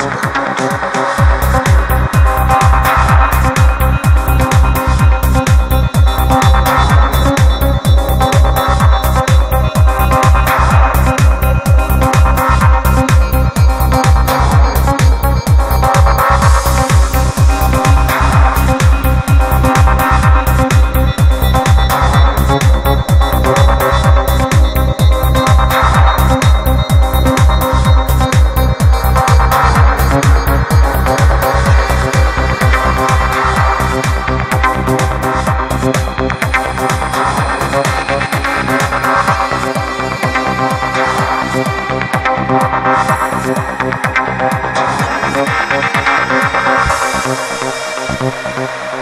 House.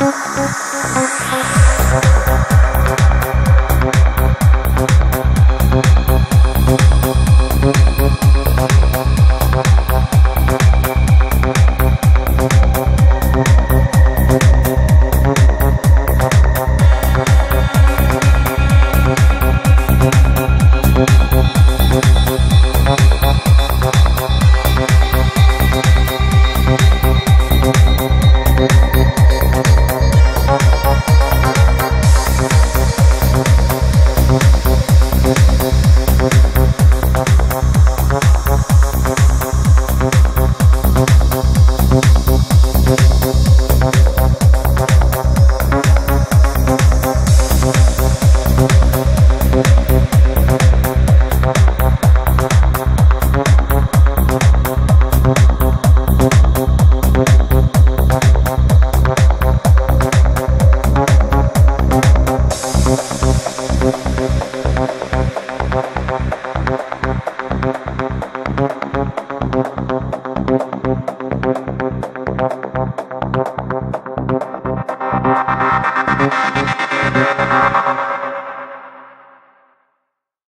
Thank you.